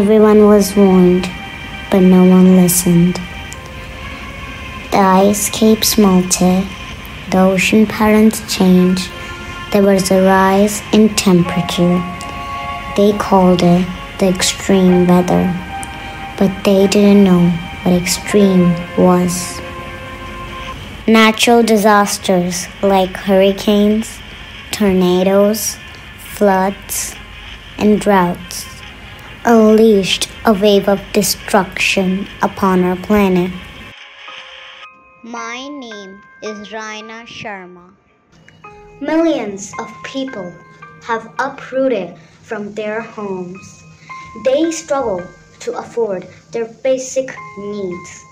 Everyone was warned, but no one listened. The ice caps melted, the ocean patterns changed, there was a rise in temperature. They called it the extreme weather, but they didn't know what extreme was. Natural disasters like hurricanes, tornadoes, floods, and droughts unleashed a wave of destruction upon our planet. My name is Raina Sharma. Millions of people have uprooted from their homes. They struggle to afford their basic needs.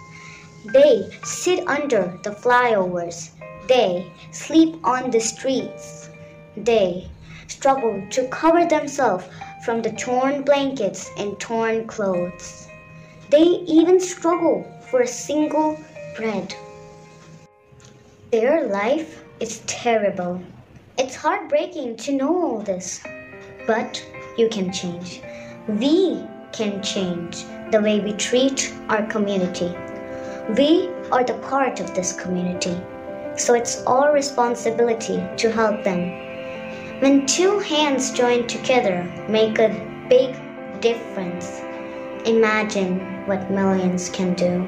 They sit under the flyovers. They sleep on the streets. They struggle to cover themselves from the torn blankets and torn clothes. They even struggle for a single bread. Their life is terrible. It's heartbreaking to know all this, but you can change. We can change the way we treat our community. We are the part of this community, so it's our responsibility to help them. When two hands join together, make a big difference. Imagine what millions can do.